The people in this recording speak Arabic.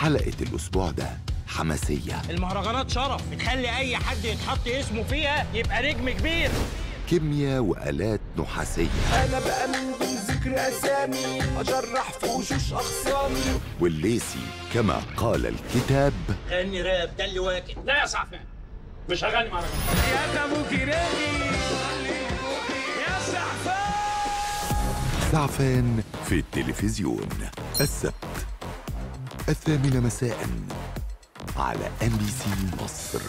حلقة الأسبوع ده حماسية. المهرجانات شرف. بتخلي أي حد يتحط اسمه فيها يبقى نجم كبير. كيمياء وآلات نحاسية. أنا بأمن بذكر أسامي أجرح في وشوش أخصامي. والليسي كما قال الكتاب. غني راب ده اللي واكد لا يا سعفان مش هغني مهرجان. يا ابوكي راجي يا سعفان. سعفان في التلفزيون. السبت الثامنة مساء على ام بي سي مصر